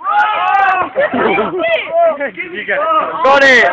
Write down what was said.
Oh! got it. Got it!